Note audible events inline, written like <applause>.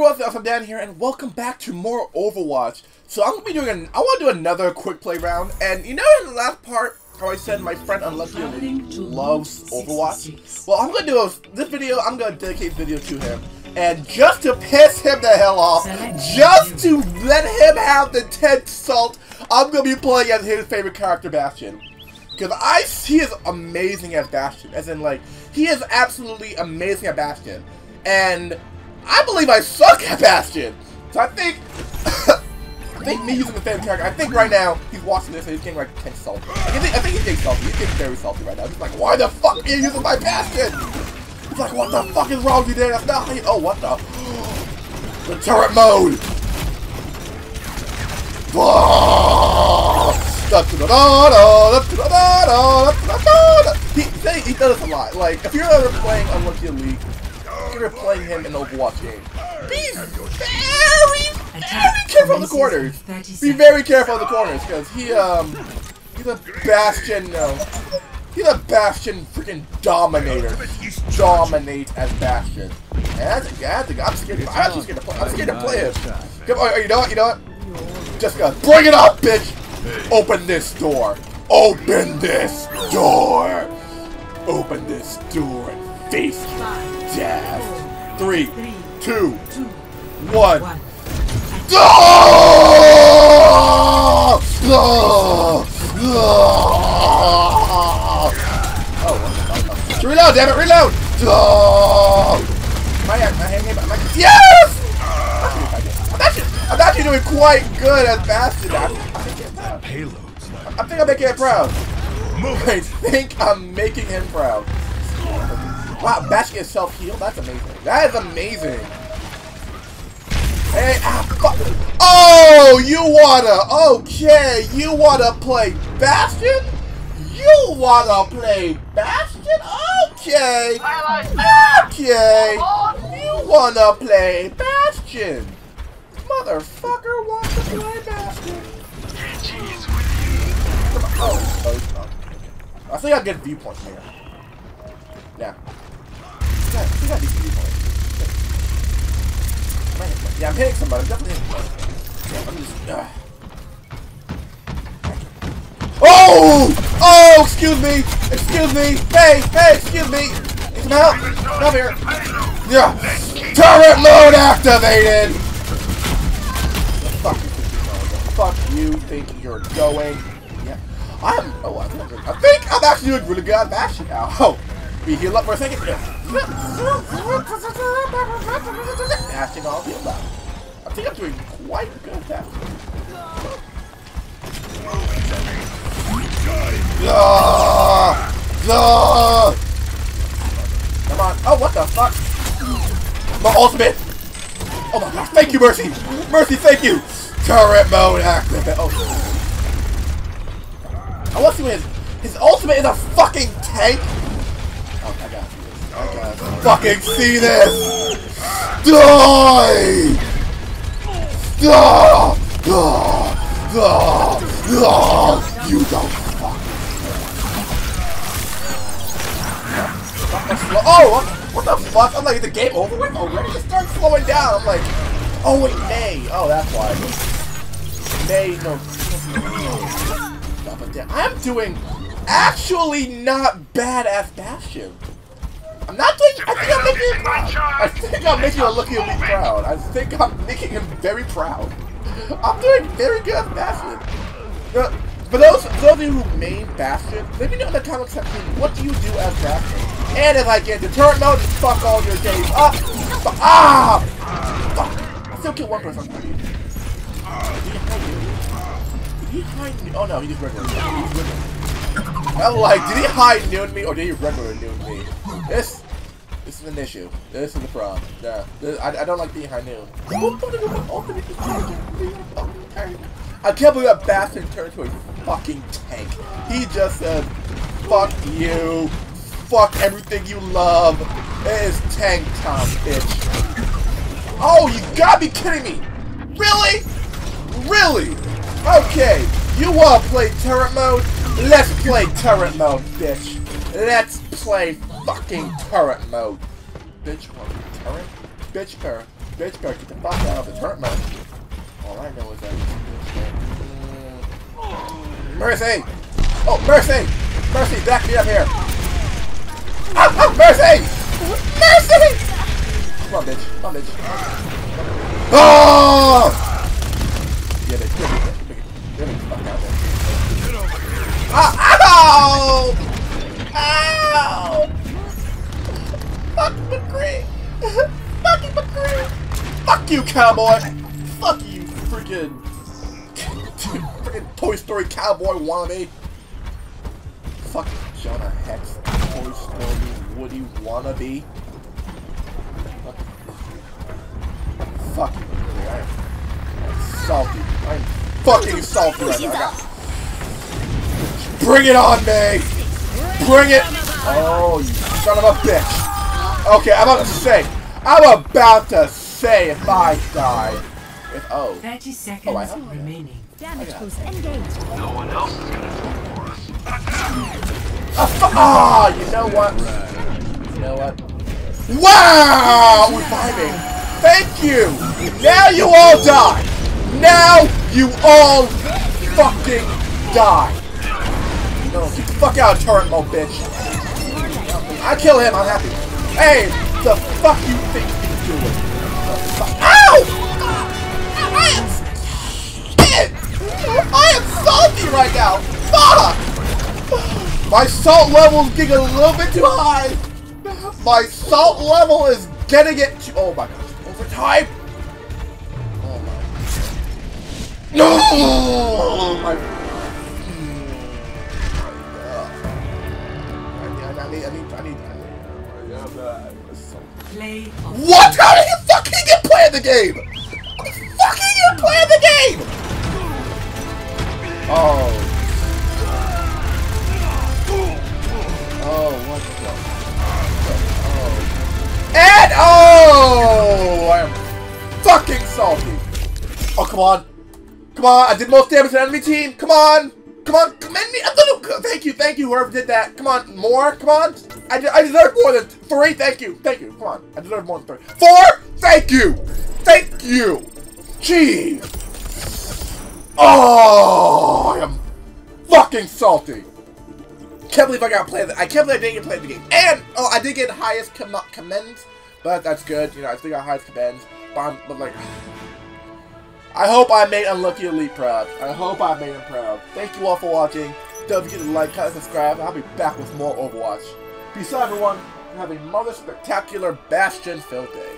everyone, I'm Dan here, and welcome back to more Overwatch. So I'm gonna be doing, an, I want to do another quick play round, and you know in the last part how I said my friend Unlucky loves Overwatch? Well, I'm gonna do a, this video, I'm gonna dedicate video to him, and just to piss him the hell off, just to let him have the 10th salt, I'm gonna be playing as his favorite character, Bastion. Because I, he is amazing at Bastion, as in like, he is absolutely amazing at Bastion. And I believe I suck at Bastion. So I think, <coughs> I think me using the same character, I think right now he's watching this and he's getting like 10 salty. I think, I think he's getting salty. He's getting very salty right now. He's like, why the fuck are you using my Bastion? He's like, what the fuck is wrong with you, Dan? That's not how you, oh, what the? <gasps> The turret mode! He, he does a lot. Like, if you're ever playing Unlucky Elite, you're playing him in Overwatch game. Be very, very careful of the corners. Be very careful of the corners, because he, um, he's a Bastion, no. He's a Bastion freaking dominator. Dominate as Bastion. And that's a, that's a, I'm scared. I'm actually scared to play. I'm scared to play him. Come on, you know what? You know what? Just gonna bring it up, bitch. Open this door. Open this door. Open this door and face death. Three, two, one. Oh! Oh! Reload, damn it, reload! Oh! My, my, my, my, yes! I'm actually, I'm actually doing quite good at Bastion. I, I think I'm making him proud. I think I'm making him proud. Wow, Bastion self-heal? That's amazing. That is amazing. Hey, ah, fuck. Oh, you wanna, okay, you wanna play Bastion? You wanna play Bastion? Okay. Okay. You wanna play Bastion. Motherfucker wants to play Bastion. Oh, oh, oh. I think I get viewpoints here. Yeah. You got these viewpoints. Yeah, I'm hitting somebody. I'm definitely hitting. I'm just. Uh. Oh! Oh! Excuse me! Excuse me! Hey! Hey! Excuse me! Need some help? Come here! Yeah! Turret mode activated! The fuck you think you're going? The fuck you think you're going? Yeah. I'm. Oh, I think, I think I'm actually doing really good at Bastion now. Oh! We heal up for a second. Bashing all up. I think I'm doing quite good at that. Come on. Oh, what the fuck? My ultimate! Oh my gosh, thank you, Mercy! Mercy, thank you! Turret mode activate. Oh. I want to see what his, his ultimate is a fucking tank! Oh, my got Fucking see this! Die! Ah! Ah! Ah! Ah! You don't fuck. Oh! What the fuck? I'm like, the game over with already? It starts slowing down. I'm like, oh wait, Mei. Oh, that's why. Mei, no. I'm doing actually not bad as Bastion. I'm not doing. I think I'm making him proud. I think I'm making him look at me proud. I think I'm making him very proud. I'm doing very good as Bastion. Uh, for those, those of you who main Bastion, let me know in the comment section what do you do as Bastion. And if I get the turret mode, just fuck all your days up. Ah! Fuck. I still killed one person. Did he hide me? Oh no, he just regular. I'm like, did he high noon me or did he regular noon me? This, this is an issue. This is the problem. Yeah, this, I, I don't like being high noon. I can't believe that bastard turned into a fucking tank. He just said, fuck you. Fuck everything you love. It is tank time, bitch. Oh, you gotta be kidding me. Really? Really? Okay, you wanna play turret mode? Let's play turret mode, bitch. Let's play fucking turret mode. Bitch, what? Turret? Bitch, turret. bitch better get the fuck out of the turret mode. All I know is that. Mercy! Oh, Mercy! Mercy, back me up here! Ah, ah, Mercy! Mercy! Come on, bitch. Come on, bitch. Oh! Yeah, they kill me. Get me the fuck out there. Ah, ow! Ow! Fuck McCree! <laughs> Fuck you, McCree! Fuck you, cowboy! Fuck you, freaking... freaking Toy Story cowboy wannabe! Fuck Jonah Hex, Toy Story Woody wannabe. Fuck you, McCree. I'm salty. I'm fucking salty right now. Bring it on, Mei! Bring it! Oh, you son of a bitch! Okay, I'm about to say, I'm about to say if I die, if oh, 30 seconds Oh, I remaining. Damage boost engaged. No one else is gonna do it for us. ah, you know what? You know what? Wow, reviving. Thank you. Now you all die. Now you all fucking die. No, get the fuck out of turret mode, bitch. I kill him, I'm happy. Hey, the fuck you think you're doing? The fuck- Ow! I am shit! I am salty right now! Fuck! My salt level is getting a little bit too high. My salt level is getting it to- Oh my gosh, overtime! Oh my. No! Oh my What? How did you fucking get play the game? Fucking get play the game? Oh. Oh, what the? Oh. And oh, I am fucking salty. Oh, come on. Come on, I did most damage to the enemy team. Come on. Come on, commend me. Thank you, thank you, whoever did that. Come on, more, come on. I, de- I deserve more than three. Thank you, thank you. Come on, I deserve more than three. Four. Thank you, thank you. Jeez. Oh, I am fucking salty. Can't believe I got play. I can't believe I didn't get play the game. And oh, I did get highest com commends, but that's good. You know, I still got highest commends. But, I'm, but like. I hope I made Unlucky Elite proud. I hope I made him proud. Thank you all for watching. Don't forget to like, comment, subscribe. I'll be back with more Overwatch. Peace out, everyone. Have a mother spectacular Bastion Field Day.